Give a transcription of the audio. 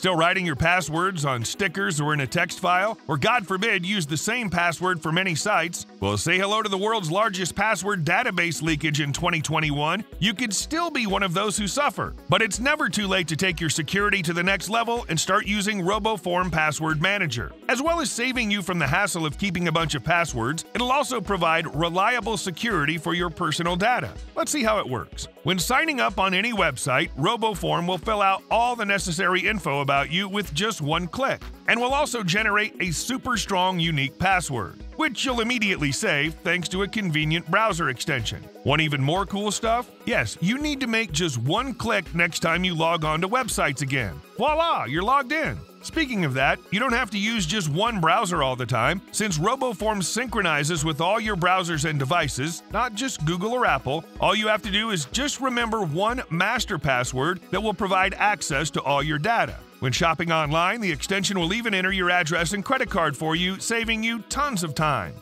Still writing your passwords on stickers or in a text file? Or God forbid, use the same password for many sites? Well, say hello to the world's largest password database leakage in 2021. You could still be one of those who suffer. But it's never too late to take your security to the next level and start using RoboForm Password Manager. As well as saving you from the hassle of keeping a bunch of passwords, it'll also provide reliable security for your personal data. Let's see how it works. When signing up on any website, RoboForm will fill out all the necessary info about you with just one click, and will also generate a super strong unique password, which you'll immediately save thanks to a convenient browser extension. Want even more cool stuff? Yes, you need to make just one click next time you log on to websites again. Voila, you're logged in. Speaking of that, you don't have to use just one browser all the time, since RoboForm synchronizes with all your browsers and devices, not just Google or Apple. All you have to do is just remember one master password that will provide access to all your data. When shopping online, the extension will even enter your address and credit card for you, saving you tons of time.